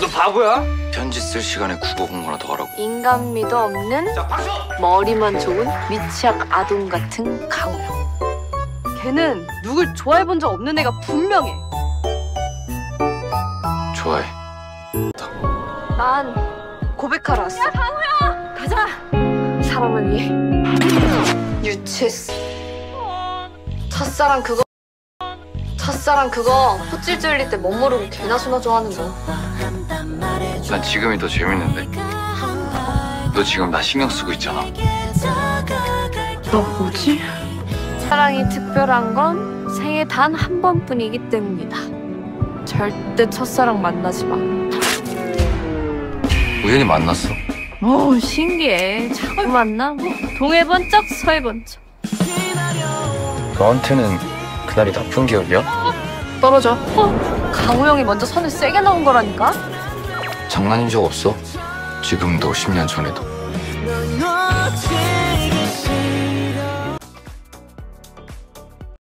너 바보야? 편지 쓸 시간에 국어 공부나 더 하라고 인간미도 없는 자 박수! 머리만 좋은 미취학 아동 같은 강우영. 걔는 누굴 좋아해 본 적 없는 애가 분명해. 좋아해 난 고백하러 왔어. 야, 강우영! 가자! 사람을 위해. 유치했어. 첫사랑 그거. 첫사랑 그거 호찔 찔릴 때 멋모르고 개나 소나 좋아하는 거. 난 지금이 더 재밌는데 너 지금 나 신경 쓰고 있잖아 너 뭐지? 사랑이 특별한 건 생애 단한 번뿐이기 때문이다. 절대 첫사랑 만나지 마. 우연히 만났어 오 신기해. 자꾸 만나. 뭐 동해 번쩍 서해 번쩍. 너한테는 그날이 나쁜 기억이야? 떨어져. 어? 강우영이 먼저 선을 세게 넣은 거라니까? 장난인 적 없어? 지금도 10년 전에도. 널